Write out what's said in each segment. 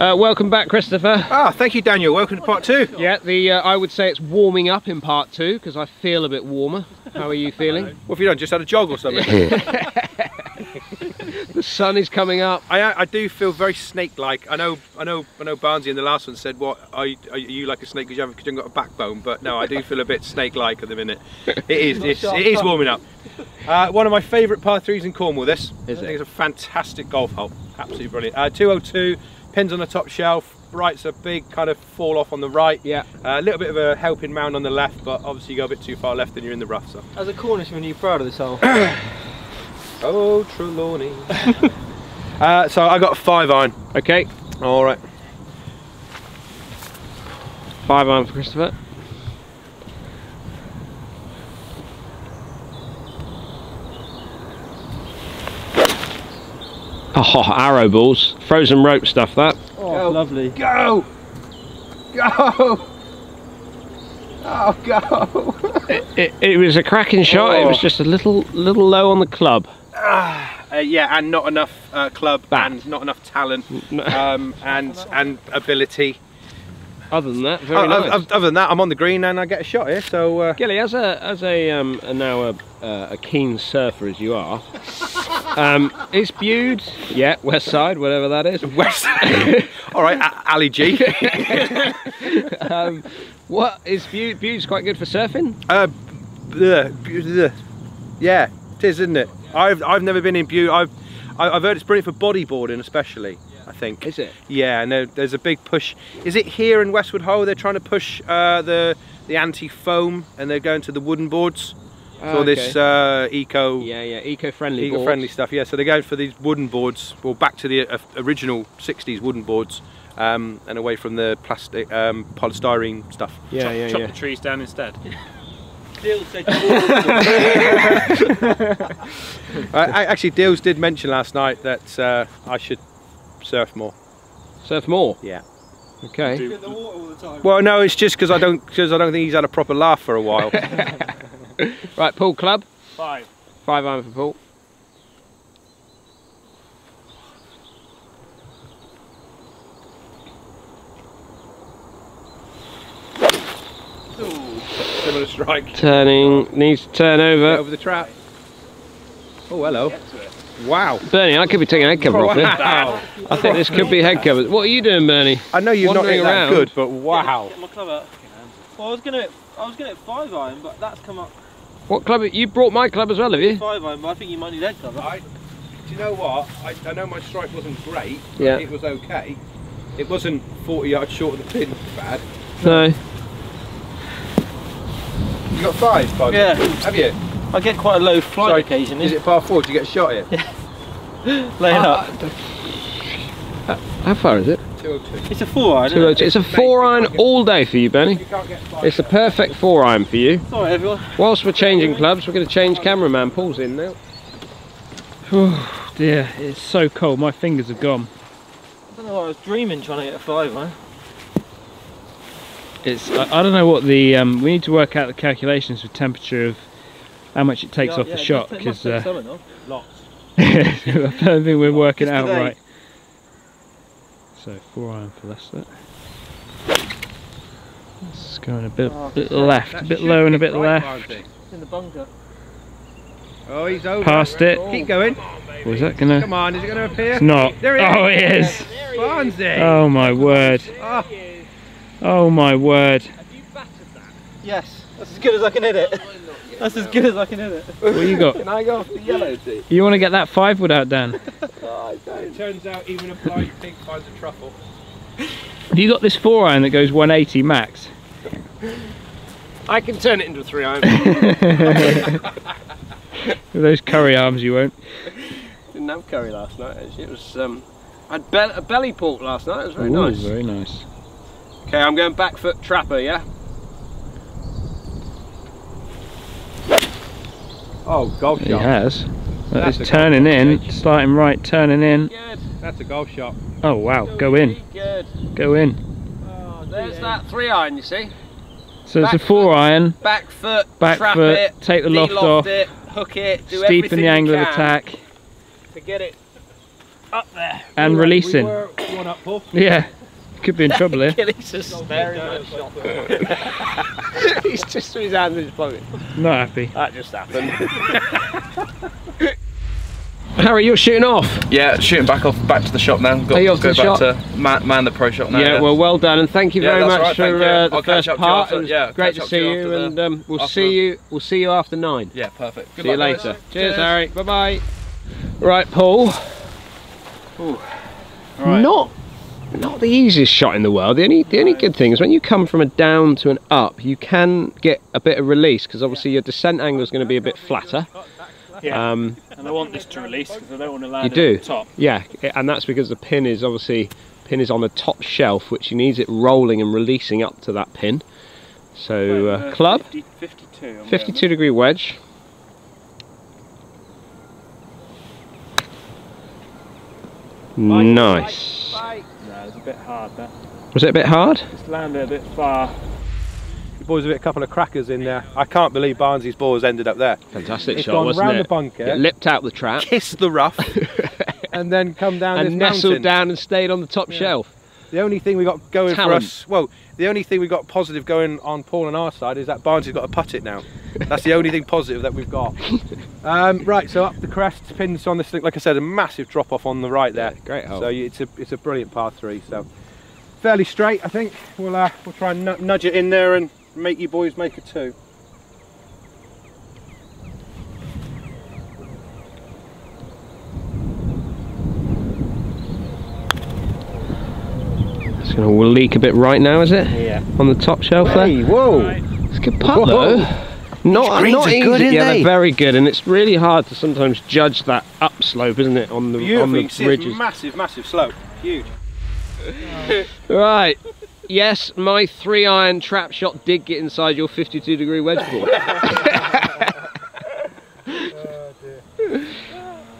Uh, welcome back, Christopher. Ah, thank you, Daniel. Welcome to part two. Yeah, the uh, I would say it's warming up in part two because I feel a bit warmer. How are you feeling? What have you done? Just had a jog or something? the sun is coming up. I, I do feel very snake-like. I know, I know, I know. Barnsey in the last one said, "What are you, are you like a snake because you haven't, 'cause you haven't got a backbone?" But no, I do feel a bit snake-like at the minute. It is, it's, it is warming up. Uh, one of my favourite par threes in Cornwall. This, Is it? it's a fantastic golf hole. Absolutely brilliant. Uh, 202, pins on the top shelf. Right's a big kind of fall off on the right. Yeah. Uh, a little bit of a helping mound on the left, but obviously you go a bit too far left and you're in the rough. So. As a Cornishman, are you proud of this hole? Oh, Trelawney. uh, so I got five iron. Okay, All right. five iron for Christopher. Oh, arrow balls. Frozen rope stuff, that. Oh, Go. lovely. Go! Go! Oh, go! It, it, it was a cracking shot. It was Oh. just a little little low on the club. uh, yeah, and not enough uh, club Bat. and not enough talent um, and and ability. Other than that, very Oh, nice. Other than that, I'm on the green and I get a shot here. So uh, Gilly, as a as a, um, a now a, uh, a keen surfer as you are, um, is Bude, yeah, West Side, whatever that is. West. All right, Ali G. Um, what is Bude? Bude's quite good for surfing. Uh, yeah, it is, isn't it? I've I've never been in Bude. I've I- I've heard it's brilliant for bodyboarding, especially. I think. Is it? Yeah, and there, there's a big push. Is it here in Westward Ho? They're trying to push uh, the the anti-foam, and they're going to the wooden boards. Ah, So this uh, eco yeah, yeah, eco-friendly. eco-friendly boards. stuff. Yeah, so they're going for these wooden boards. Well, back to the uh, original '60s wooden boards, um, and away from the plastic um, polystyrene stuff. Yeah, yeah, Chop yeah. the trees down instead. Still said Uh, I, actually, Deals did mention last night that uh, I should surf more. Surf more. Yeah. Okay. Do- in the water all the time. Well, no, it's just because I don't because I don't think he's had a proper laugh for a while. Right, Paul Club. Five. Five iron for Paul. Similar strike. Turning needs to turn over. Over the trap. Oh, hello. Wow. Bernie, I could be taking a head cover off here. Wow. I think this could be head covers. What are you doing, Bernie? I know you're not Wandering hit that around. good, but wow. Get my club out. Well, I was gonna, I was gonna hit five iron, but that's come up What club? You brought my club as well, have you? five iron. But I think you might need head cover. I, do you know what? I, I know my strike wasn't great. but Yeah. It was okay. It wasn't 40 yards short of the pin bad. No. You got five, Bud? Yeah. Have you? I get quite a low flight Sorry, occasionally. Eh? Is it par four? Did you get a shot here? Yeah. laying ah, up? How far is it? 202. It's a four iron. Isn't it? It's a four iron all day for you, Bernie. You can't get five. It's a perfect four iron for you. Sorry, everyone. Whilst we're changing clubs, we're going to change cameraman. Paul's in now. Oh dear, it's so cold. My fingers have gone. I don't know. why I was dreaming trying to get a five iron. It's I, I don't know what the um, we need to work out the calculations for temperature of how much it takes Yeah, off yeah, the shot must take- must because take uh, something off. Lots. I don't think we're working out today. right. So four iron for Lester. It's going a bit, Oh, bit left, a bit low and a bit left. It's in the bunker. Oh, he's over. Past it. Oh, keep going. Was that gonna? Come on, is it going to appear? It's not. There oh, it is. Oh, it is. Barnsley. Oh my word. Oh, Oh my word. Have you battered that? Yes. That's as good as I can hit it. That's as good as I can hit it. What you got? Can I go off the yellow tee? You want to get that five wood out, Dan? oh, It turns out even a blind pig finds a truffle. Have you got this four iron that goes 180 max? I can turn it into a three iron. With those curry arms, you won't. Didn't have curry last night. Actually, it was. Um, I had be- a belly pork last night. It was very Ooh, nice. Very nice. Okay, I'm going back foot trapper. Yeah. Oh, golf He shot. has. That That's is turning in, pitch. starting right, turning in. Good. That's a golf shot. Oh wow, go in, Good. go in. Oh, there's that three iron. You see. So it's a Back four iron, Back foot. back trap foot, it. take the loft de-loft off, it. Hook it. Do steepen everything the angle of attack. To get it up there and releasing. We were one up, Yeah, could be in trouble here. He's just staring at He's just threw his hand in his pocket. Not happy. That just happened. Harry, you're shooting off. Yeah, shooting back off, back to the shop now. Got Are you off go to the back shop? to man, man the pro shop now. yeah, well, well done, and thank you very that's much all right, thank for uh, the I'll catch first up to you part. after- yeah, great catch to see you you, and um, we'll after see the- you. We'll see you after nine. yeah, perfect. Good see you later. Cheers, Harry. Bye bye. Right, Paul. Right. Not not the easiest shot in the world. The only the only good thing is when you come from a down to an up, you can get a bit of release because obviously your descent angle is going to be a bit flatter. Yeah. Um, and I want this to release because I don't want to land you do. at the top. Yeah, and that's because the pin is obviously pin is on the top shelf, which you needs it rolling and releasing up to that pin. So uh, club, 50, 52. 52 degree wedge. Nice. with. No, it's a bit hard that. Was it a bit hard? Just landed a bit far. The boys have hit a couple of crackers in there. I can't believe Barnsley's ball has ended up there. Fantastic It's shot, gone wasn't round it? the bunker. It lipped out the trap Kissed the rough and then come down and this nestled mountain. down and stayed on the top Yeah. shelf. The only thing we got going Talent. for us, well, the only thing we got positive going on Paul and our side is that Barnes has got to putt it now. That's the only thing positive that we've got. Um, right, so up the crest, pins on this thing. Like I said, a massive drop off on the right there. Great hole. So you- it's a it's a brilliant par three. So fairly straight, I think. We'll uh, we'll try and nudge it in there and make you boys make a two. It's going to leak a bit right now, is it? Yeah. On the top shelf Hey, there. whoa! Right. It's a good putt Whoa. though. Not, greens not are easy. good, yeah, they? they're very good, and it's really hard to sometimes judge that upslope, isn't it, on the Beautiful. on the can see ridges. it's massive, massive slope. Huge. Right. Yes, my three iron trap shot did get inside your 52 degree wedge ball.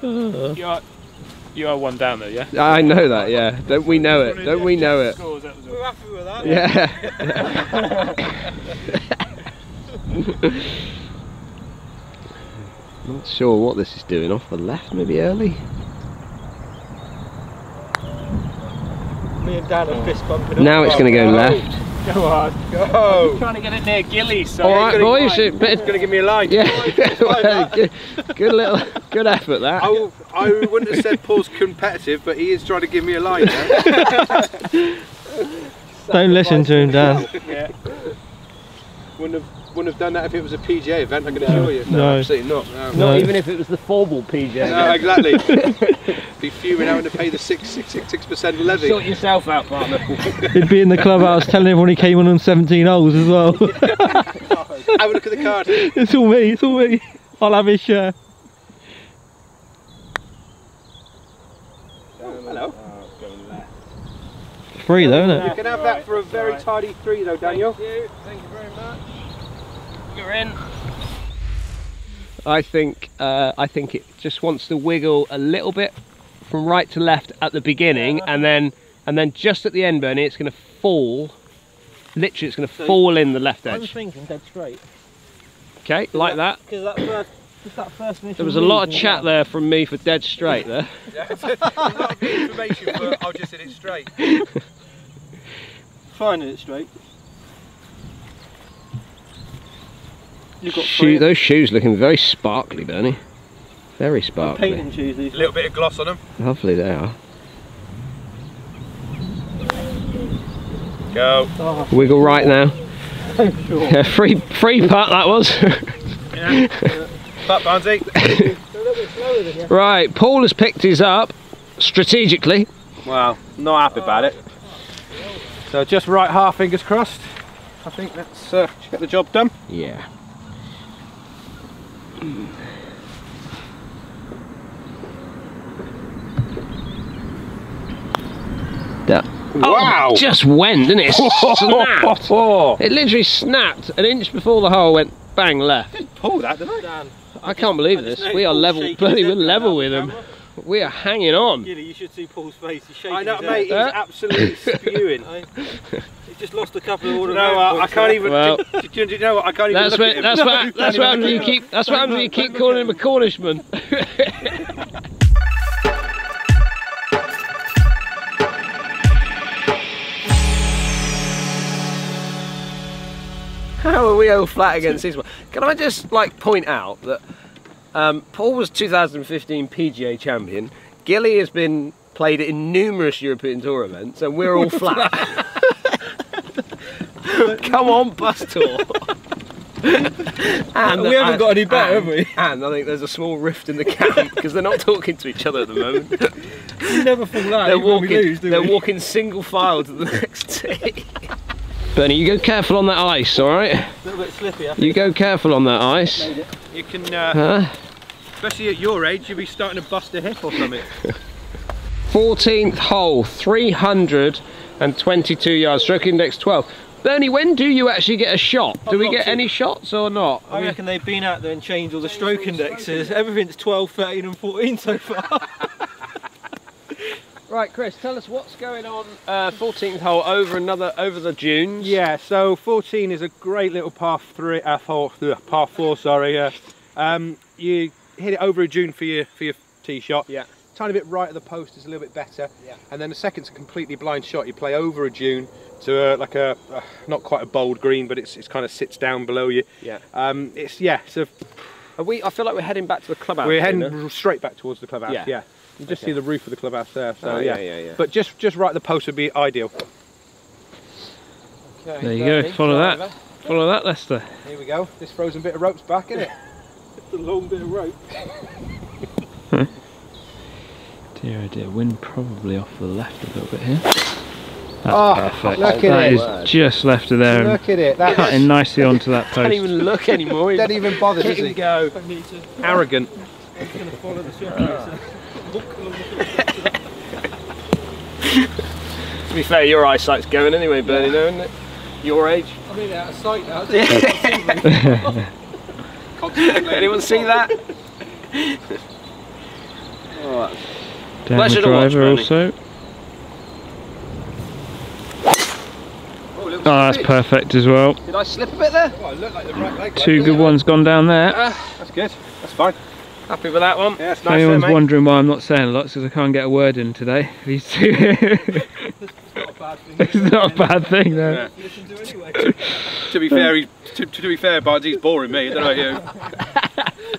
You are, you are one down though, yeah? I know that, yeah. Don't we know it? Don't we know it? Scores, that was all. happy with that. Yeah. Not sure what this is doing. Off the left, maybe early. Me and Dan are fist bumping. Now it's going to go oh. left. Go on. Go! trying to get it near Gilly, so. All right, gonna- boys. it- He's going to give me a line. Yeah, well, good, good little, good effort that. I wouldn't have said Paul's competitive, but he is trying to give me a line. Don't listen to him, Dan. Yeah. wouldn't have wouldn't have done that if it was a PGA event. I can assure you. No. absolutely not. No, No. even if it was the formal PJ. No, exactly. Be fuming having to pay the six six six six percent levy. Sort yourself out, partner. He'd be in the clubhouse telling everyone he came on on 17 holes as well. Have a look at the card. it's all me, it's all me. I'll have his share. Oh, hello. Free though, isn't it? You can have that for a very tidy three, though, Daniel. you. Thank you very much. In. I think uh, I think it just wants to wiggle a little bit from right to left at the beginning, and then and then just at the end, Bernie, it's going to fall. Literally, it's going to So- fall in the left edge. I'm thinking dead straight. Okay, like that. Because that first, just that first There was a lot of chat there from me for dead straight there. Yeah, a lot of good information, but I'll just hit it straight. Finding it straight. You've got Shoe, those shoes looking very sparkly, Bernie. Very sparkly. painting shoes. These. A little bit of gloss on them. Lovely they are. Go. Oh, Wiggle right now. sure. Yeah, free free putt that was. But Barnsley. They're a little bit slower than you. right, Paul has picked his up strategically. Well, not happy about it. So just right half, fingers crossed. I think that's uh, get the job done. Yeah. That oh, Wow! oh, just went, didn't it? It snapped. It literally snapped an inch before the hole went bang left. Did Pull that, didn't I? Dan, I can't believe I this. We are level, shaking bloody, we're level with on him. camera. We are hanging on. Gilly, you should see Paul's face. He's shaking. I know, mate. He's uh? absolutely spewing. He just lost a couple of orders. No, I, can't even. Well, do, do, do, you know what? I can't even. That's what. That's what. That's what you keep. That's what. you keep calling him a Cornishman. How are we all flat against this one? Can I just like point out that? Um, Paul was 2015 PGA champion. Gilly has been played in numerous European Tour events, and we're all flat. Come on, bus tour. and, We haven't got any better, and- have we? And I think there's a small rift in the camp because they're not talking to each other at the moment. We never fall out they're even when walking. we lose, do they're we? walking single file to the next tee. Bernie, you go careful on that ice, all right? A little bit slippy, I think. You go careful on that ice. You can, uh, Huh? especially at your age, you'll be starting to bust a hip or something. 14th hole, 322 yards, stroke index 12. Bernie, when do you actually get a shot? Do we get any shots or not? I reckon they've been out there and changed all the stroke indexes. Everything's 12, 13 and 14 so far. Right, Chris, tell us what's going on. Uh, 14th hole over another over the dunes. Yeah, so 14 is a great little par three, uh, four, ugh, par four. Sorry. Uh, um, you hit it over a dune for your for your tee shot. Yeah. Tiny bit right of the post is a little bit better. Yeah. And then the second's a completely blind shot. You play over a dune to a, like a uh, not quite a bold green, but it's it's kind of sits down below you. Yeah. Um, it's yeah. So Are we? I feel like we're heading back to the clubhouse. we're heading straight back towards the clubhouse. Yeah. Yeah. You just Okay. see the roof of the clubhouse there. So Oh, yeah. yeah, yeah, yeah. But just just right the post would be ideal. Okay, There you go, Bernie, follow that. Follow that, Lester. Here we go. This frozen bit of rope's back, isn't it? It's a long bit of rope. Dear oh dear, wind probably off the left a little bit here. That's Oh, perfect. look at That it. is just left of there Look at it. That's cutting nicely onto that post. Can't even look anymore. Don't even bother, does Hit he? and go. I need to. Arrogant. I'm to follow the circle. Walk along the To be fair, your eyesight's going anyway, Bernie, though, isn't it? Your age. I mean, out of sight now. Anyone see that? Down Pleasure the to watch, driver also. Oh, oh that's perfect as well. Did I slip a bit there? Oh, look like the right leg. Two good ones gone down there. Uh, that's good. That's fine. Happy with that one? Yeah, it's nice anyone's mate. wondering why I'm not saying a lot, because I can't get a word in today. These two. Not a bad thing. it's not a bad thing, though. Yeah. To anyway. To be fair, he, to, to be fair, Barnes, he's boring me. I don't know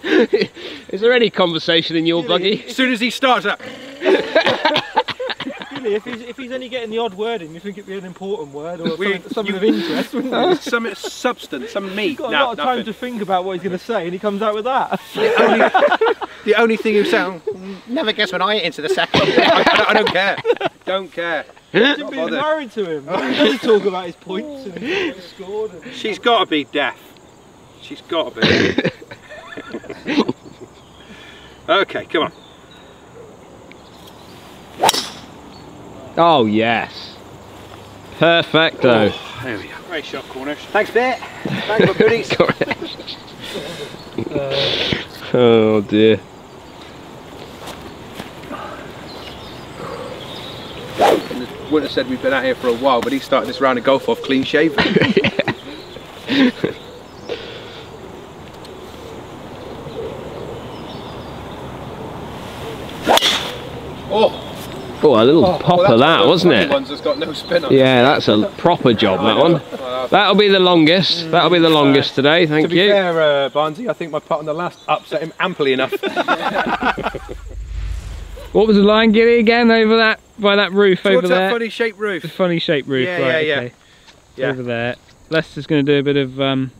you. Is there any conversation in your buggy? As soon as he starts up, Really, if he's, if he's only getting the odd word in, you think it'd be an important word or We- something, something of interest, wouldn't you? some substance, some meat. He's got a No, lot of time to think about what he's going to say, and he comes out with that. The only thing he sound. Mm, never guess when I hit into the second. I, I, I don't care. Don't care. You've Not been bothered. married to him. He doesn't talk about his points and what scored. And... She's got to be deaf. She's got to be. okay, come on. Oh, yes. Perfecto. Oh, there we go. Great shot, Cornish. Thanks, Bit. Thanks for goodies. oh, dear. Wouldn't have said we've been out here for a while, but he started this round of golf off clean shaven. Oh, a little oh, pop well, of that, one of those wasn't it? Ones got no. Yeah, that's a proper job, that one. That'll be the longest. That'll be the longest today, to thank be you. fair, uh, Barnesy, I think my putt on the last upset him amply enough. What was the line, Gilly, again, over that, by that roof over that there? funny shaped roof. The funny shaped roof, Yeah, right, yeah, yeah. okay. Yeah. Over there. Lester's going to do a bit of um,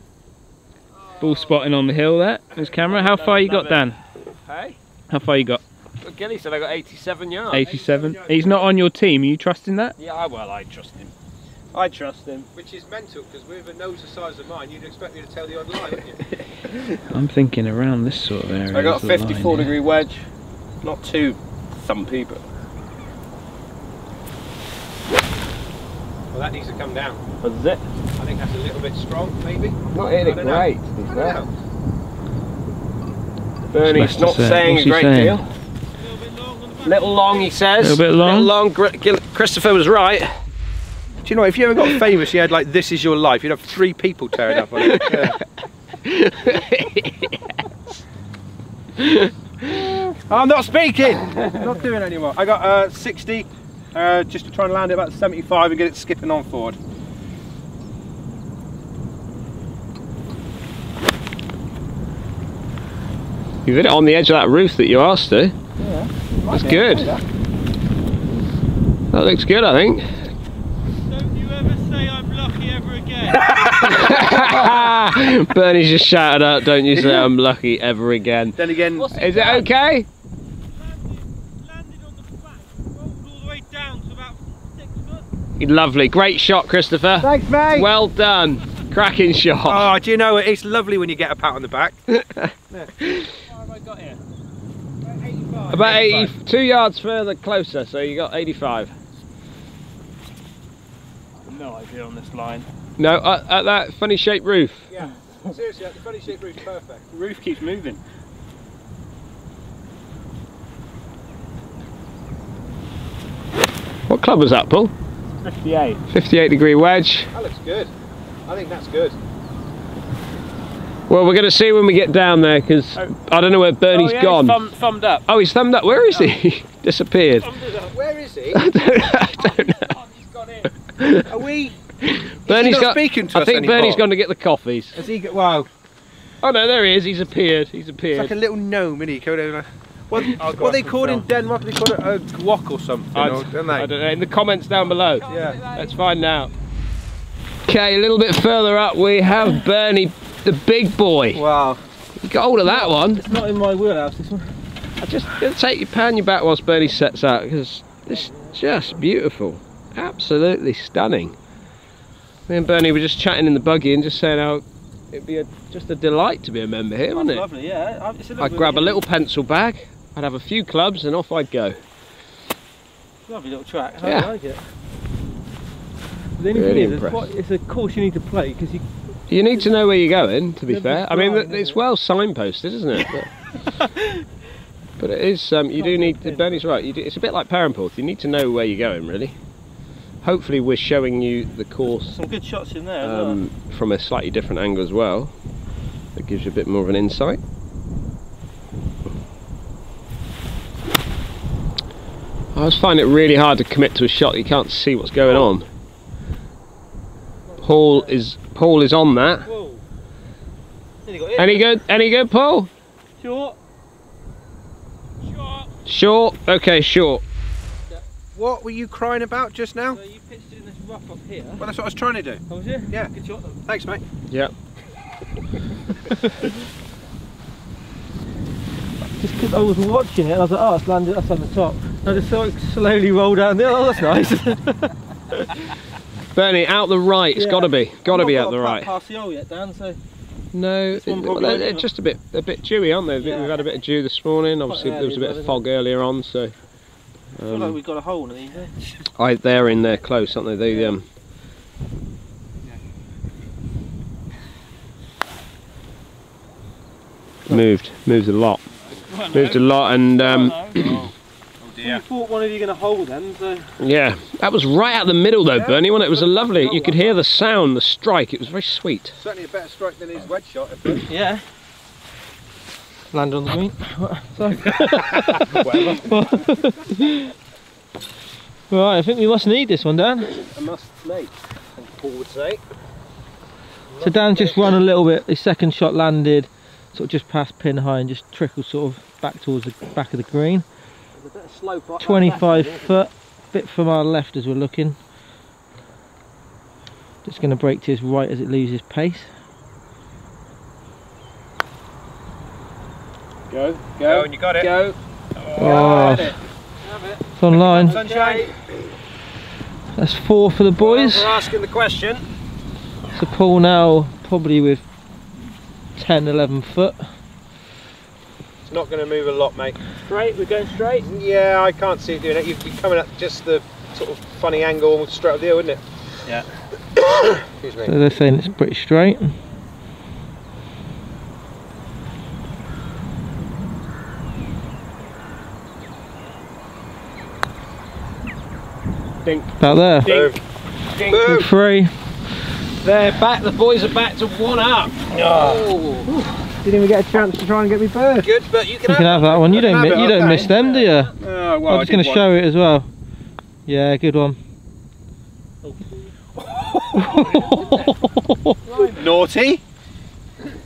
ball spotting on the hill there, his camera. How far you got, Dan? Hey? How far you got? Gilly said I got 87 yards. 87. He's not on your team, are you trusting that? Yeah, well, I trust him. I trust him. Which is mental, because with a nose the size of mine, you'd expect me to tell the odd lie, wouldn't you? I'm thinking around this sort of area. I got a the line 54 here. degree wedge. Not too thumpy, but. Well, that needs to come down. What's it? I think that's a little bit strong, maybe. Not hitting I it great, to I be don't know. Bernie's not Lester saying saying? a great saying? deal. Little long, he says. A little bit long. Little long. Christopher was right. Do you know, if you ever got famous, you had like, this is your life, you'd have three people tearing up on it. I'm not speaking! I'm not doing anymore. I got uh, 60, uh, just to try and land it about 75 and get it skipping on forward. You've hit it on the edge of that roof that you asked to. Yeah. That's good. That looks good, I think. Don't you ever say I'm lucky ever again. Bernie's just shouted out, don't you say I'm lucky ever again. Then again, Is it okay? landed on the back, rolled all the way down to about six foot. Lovely. Great shot, Christopher. thanks, mate. Well done. Cracking shot. Oh, do you know it? It's lovely when you get a pat on the back. What have I got here? About 82 yards further closer, so you got 85. No idea on this line. No, at, at that funny shaped roof. Yeah. Seriously, the funny shape roof's perfect. The roof keeps moving. What club was that, Paul? 58. 58 degree wedge. That looks good. I think that's good. Well, we're going to see when we get down there because Oh. I don't know where Bernie's oh, gone. Thumb, thumbed up. Oh, he's thumbed up. Where is he? Oh. Disappeared. Where is he? I don't know. I don't know. He's gone in. Are we? Bernie's not got. speaking to I us think anymore? Bernie's gone to get the coffees. Has he? Got, wow. Oh no, there he is. He's appeared. He's It's appeared. like a little gnome, isn't he? Coming over. What, what up they and called in film. Denmark? They called it uh, a guac or something, I, or, don't they? I don't know. In the comments down below. Yeah. Let's find out. Okay, a little bit further up we have Bernie, the big boy. Wow. You got hold of that one. It's not in my wheelhouse, this one. I just gonna take your pan your back whilst Bernie sets out because it's just beautiful, absolutely stunning. Me and Bernie were just chatting in the buggy and just saying how it'd be a, just a delight to be a member here, wouldn't it? Lovely, yeah. It's a little I'd grab a little pencil bag, I'd have a few clubs, and off I'd go. Lovely little track. I Yeah. like it. The only Really thing is, it's, quite, it's a course you need to play because you. You need to know where you're going, to be fair. I mean, it's well signposted, isn't it? But, it is. Um, you do need. Bernie's right. You do, it's a bit like Perranporth. You need to know where you're going, really. Hopefully, we're showing you the course Some good shots in there um, from a slightly different angle as well. That gives you a bit more of an insight. I always find it really hard to commit to a shot. You can't see what's going on. Paul is Paul is on that. Whoa. Nearly got it. Any good? Any good, Paul? Short. Short. Short. Okay, short. What were you crying about just now? So you pitched in this rough up here. Well, that's what I was trying to do. Oh, was you? Yeah. Good shot. though. Thanks, mate. Yeah. Just because I was watching it, and I was like, oh, it's landed. That's on the top. And I just saw it slowly roll down there. Oh, that's nice. Bernie, out the right. It's Yeah. got to be. Got to be out the right. Hole yet, Dan. So No, it- well, they're just a bit a bit dewy, aren't they? Yeah. We've had a bit of dew this morning. Obviously, there was a bit of fog earlier on, so. I feel like Um, we've got a hole in these. eh? I, they're in there close, aren't they? They um. Moved, moved a lot, moved a lot, and um, I thought one of you going to hold them, so yeah, that was right out the middle though, Bernie. When it was a lovely, you could hear the sound, the strike. It was very sweet. Certainly a better strike than his wedge shot. yeah. Land on the green. Sorry. right, I think we must need this one, Dan. I must make, Paul would say. So Dan just run a little bit. His second shot landed, sort of just past pin high, and just trickled sort of back towards the back of the green. 25 foot, bit from our left as we're looking. Just going to break to his right as it loses pace. Go, Go, go, and you got it. go. Oh, it's online. Sunshine. That's four for the boys. For asking the question. So Paul now probably with 10, 11 foot. It's not going to move a lot, mate. Straight, we're going straight. Yeah, I can't see it doing it. You'd be coming at just the sort of funny angle straight up the hill, wouldn't it? Yeah. Excuse me. So they're saying it's pretty straight. Dink, About there. Boom. dink. Boom. Three. They're back. The boys are back to one up. Oh. Didn't even get a chance to try and get me bird. Good, but you can You can have that one. You don't. It, You don't miss them, do you? Oh, well, I'm just going to show it as well. Yeah, good one. Naughty.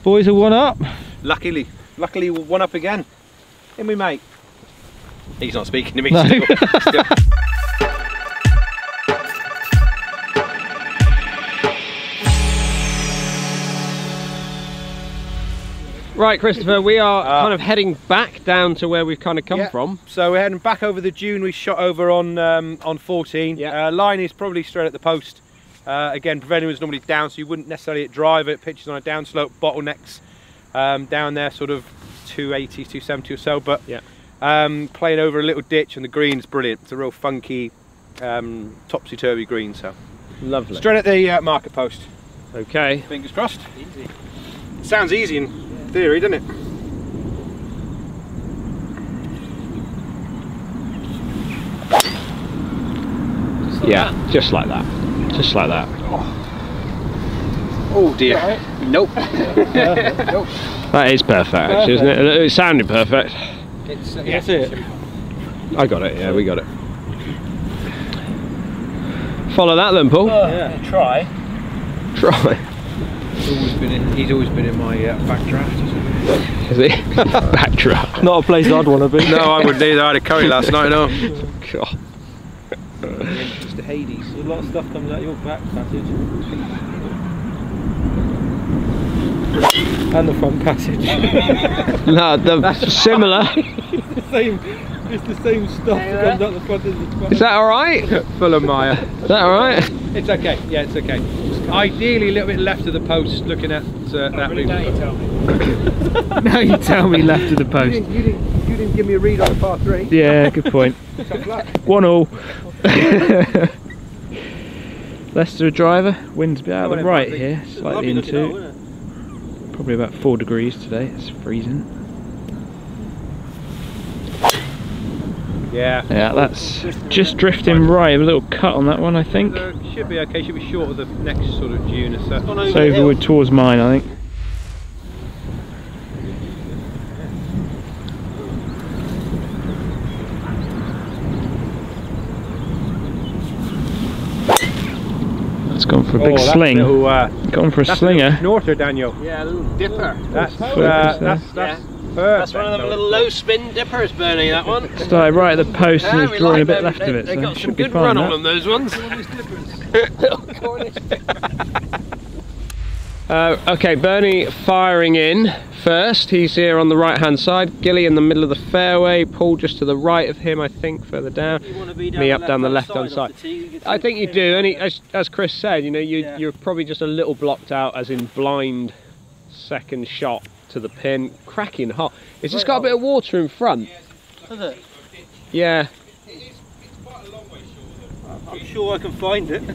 Boys are one up. Luckily. luckily one up again. In we mate. He's not speaking to me No. still. Still. Right, Christopher, we are Ah. kind of heading back down to where we've kind of come Yeah. from. So we're heading back over the dune we shot over on um, on 14. Yeah. Uh, line is probably straight at the post. Uh, again, prevailing was normally down, so you wouldn't necessarily drive it. Pitches on a downslope, bottlenecks um, down there, sort of 280, 270 or so. But Yeah. um, playing over a little ditch, and the green's brilliant. It's a real funky, um, topsy turvy green. So Lovely. straight at the uh, market post. Okay. Fingers crossed. Easy. Sounds easy theory, doesn't it? Yeah, just like that. Just like that. Oh dear. Nope. That is perfect, actually, isn't it? It sounded perfect. It's, uh, That's it. I got it, yeah, we got it. Follow that then, Paul. Uh, yeah. Try. Try. He's always been in, he's always been in my uh, backdraft. Is it? Backdraft. Not a place I'd want to be. No, I wouldn't either. I had a curry last night, no. God. Just the Hades. A lot of stuff comes out your back passage. And the front passage. No, the similar. the same, it's the same stuff that comes out the front as the front. Is that alright? Full of mire. Is that alright? It's okay. Yeah, it's okay. Ideally, a little bit left of the post, looking at uh, that route. now you tell me left of the You post. didn't, you, didn't, you didn't give me a read on the par three. Yeah, good point. Tough luck. One all. Lester driver, wind's a bit out of the right here, slightly into. Probably about four degrees today, it's freezing. Yeah. Yeah, that's just drifting right, a little cut on that one I think. Uh, should be okay. Should be short of the next sort of dune as such. It's overwood towards mine I think. It's gone for a big oh, sling. Little, uh, Gone for a that's slinger. little snorter, Daniel. Yeah, a little dipper. That's uh, Focus there. that's that's perfect. That's one of them little low spin dippers, Bernie, that one. Started right at the post and Yeah, was we drawing like a bit them. left they, of it, They so got some should be good fine. run that. on them, those ones. Uh, okay, Bernie firing in first. He's here on the right hand side. Gilly in the middle of the fairway. Paul just to the right of him, I think, further down. Me up down the left-hand side. I think you do. Only as, as Chris said, you know, you, Yeah. you're probably just a little blocked out, as in blind second shot to the pin. Cracking hot. It's just got a bit of water in front. Is it? Yeah. I'm sure I can find it.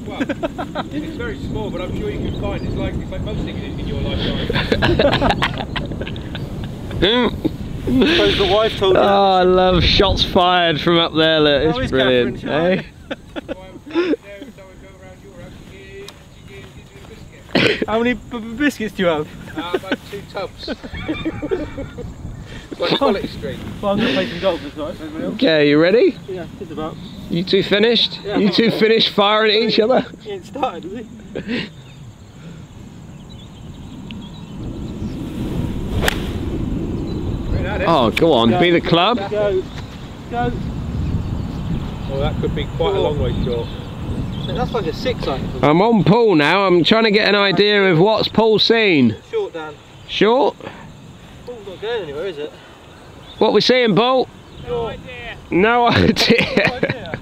It's very small, but I'm sure you can find it. It's like it's like most things in, in your lifetime. Suppose the wife told Oh. I love shots fired from up there. Look, it's brilliant. Catherine eh? How many b- b- biscuits do you have? Uh, about two tubs. it's like Quality Street. Well, I'm going to play some golf this night. Anybody else? Okay, you ready? Yeah, just about. You two finished? Yeah. You two finished firing at each other? He ain't started, has he? Right, that is. Oh, go on, be the club. Go. Go. Oh, that could be quite a long way short. That's like a six, I think. I'm on Paul now. I'm trying to get an idea of what's Paul seen. Short, Dan. Short? Ball's not going anywhere, is it? What we seeing, Paul? No idea. No idea.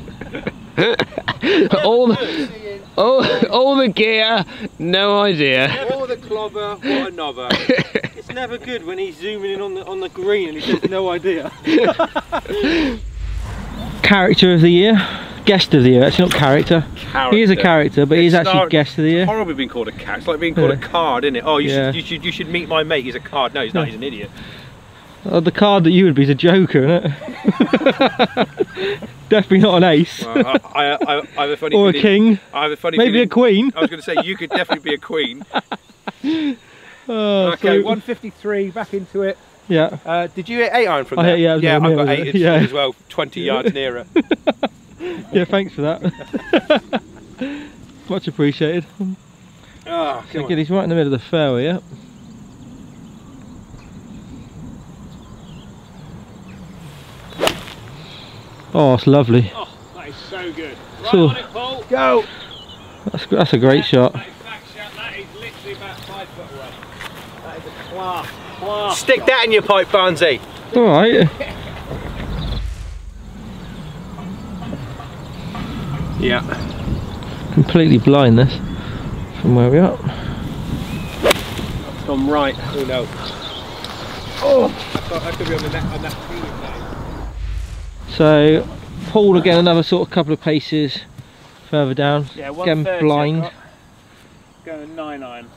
all, the, all, all the gear, no idea. All the clobber, what a knobber. It's never good when he's zooming in on the on the green and he says no idea. character of the year, guest of the year. Actually, not character. character. He is a character, but he's actually not- guest of the year. Horribly being called a cat. It's like being called a card, isn't it? Oh, you, Yeah. should, you should you should meet my mate. He's a card. No, he's not. He's an idiot. Uh, the card that you would be is a joker, isn't it? Definitely not an ace Well, I, I, I, I have a funny or a king. I have a funny Maybe a queen. I was going to say you could definitely be a queen. Oh, Okay, so- 153. Back into it. Yeah. Uh, did you hit eight iron from I there? hit- yeah, yeah. I've got eight wasn't inches it? Yeah. as well. 20 yards nearer. yeah, thanks for that. Much appreciated. Oh, so again, he's right in the middle of the fairway, yeah? Oh, it's lovely. Oh, that is so good. Right so, on it, Paul. Go! That's, that's a great shot. That is literally about five foot away. That is a class, class Stick shot. that in your pipe, Barnsey. Alright. Yeah. Completely blind this from where we are. It's gone right. Oh no. Oh, I I could on the net on that feeling. So Paul again another sort of couple of paces further down. Yeah, Again 130 blind. got. Going nine iron,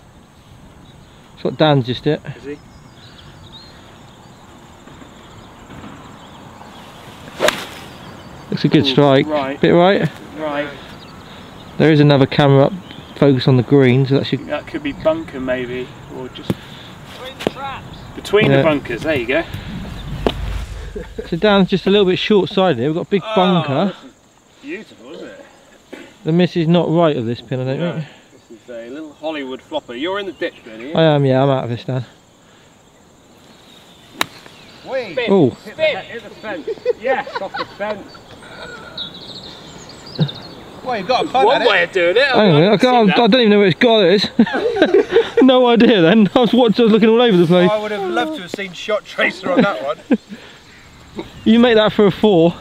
That's what Dan's just hit. is he? It's a good Ooh, strike. right. Bit right. Right. There is another camera up focus on the green, so that should That could be bunker maybe, or just between the traps. Between Yeah. the bunkers. There you go. So Dan's just a little bit short sided here. We've got a big oh, bunker. Beautiful, isn't it? The miss is not right of this pin, I don't No. think. This is a little Hollywood flopper. You're in the ditch, Benny. I am, yeah, I'm out of this, Dan. Wait. Oh, Hit the, hit the fence. yes, off the fence. Well, you've got a punt One at it. way of doing it. hang on I, can't, I don't even know which guy it is. no idea then. I was watching, I was looking all over the place. I would have loved to have seen shot tracer on that one. You make that for a four.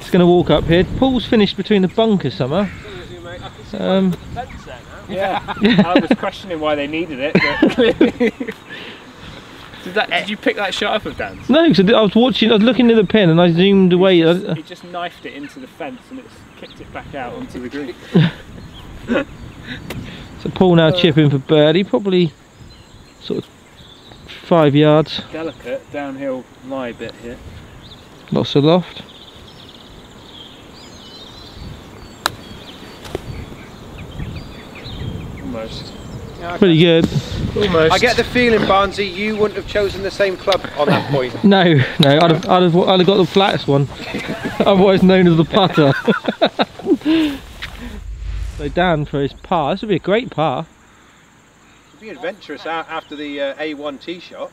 Just going to walk up here. Paul's finished between the bunkers somehow. Um, Yeah. I was questioning why they needed it, but did, that, did you pick that shot up of Dan's? no, because I was watching, I was looking at the pin and I zoomed away. He just, he just knifed it into the fence and it's kicked it back out onto the green. So Paul now chipping for birdie, probably sort of five yards. Delicate downhill lie bit here. Lots of loft. Almost. Pretty good. Almost. I get the feeling, Barnsey, you wouldn't have chosen the same club on that point. No, no, I'd have, I'd have, I'd have got the flattest one, otherwise known as the putter. so Dan for his par. This would be a great par. It'd be adventurous a- after the uh, A1 tee shot.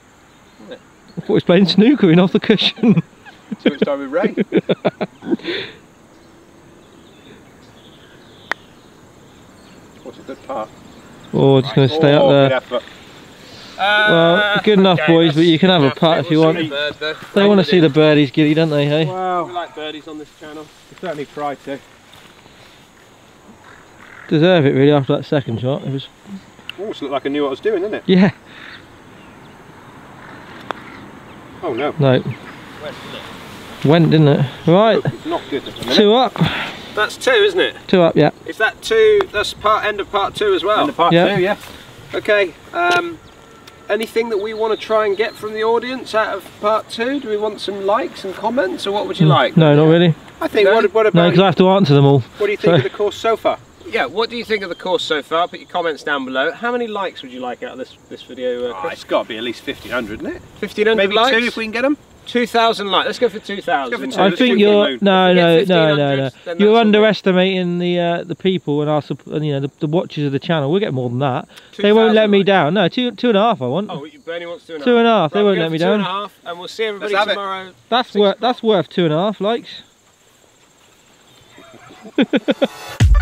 I thought he was playing snooker in off the cushion. Too much time with Ray. What's a good part? Or just going to stay up oh, Good there. effort. Well, good enough, okay, boys, but you can have a putt if you want. Bird, though. They want to see the birdies, Gilly, don't they? Hey. We Wow. like birdies on this channel. We certainly try to. Deserve it really after that second shot. It was, oh, Almost looked like I knew what I was doing, didn't it? yeah, Oh no, no. Went, didn't it? Right, it's not good at the minute. two up, That's two, isn't it? two up, yeah. Is that two? That's part end of part two as well. In the part Yeah. two, yeah. Okay. Um, anything that we want to try and get from the audience out of part two? Do we want some likes and comments, or what would you like? No, not really. I think. No? What, what No, because I have to answer them all. what do you think so- of the course so far? Yeah. What do you think of the course so far? Put your comments down below. How many likes would you like out of this this video, uh, Oh, it's got to be at least fifteen hundred, isn't it? Fifteen hundred Maybe likes. two if we can get them. Two thousand likes. Let's go for two thousand. Let's go for two. I let's think you're no, no, no, no, no. You're underestimating the uh, the people and our sup- and, you know the, the watchers of the channel. We'll get more than that. They won't 2,000 let me likes. down. No, two two and a half. I want. Oh, Bernie wants two and a half. Two and a half, they won't let me Two down. half, and we'll see everybody Let's have it. tomorrow. that's worth that's worth two and a half likes.